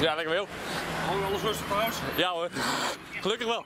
Ja, lekker wel. Alles rustig thuis? Ja hoor. Gelukkig wel.